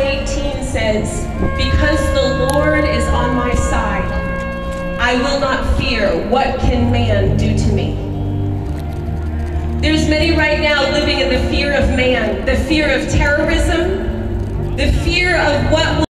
18 says, Because the Lord is on my side, I will not fear what can man do to me. There's many right now living in the fear of man, the fear of terrorism, the fear of what will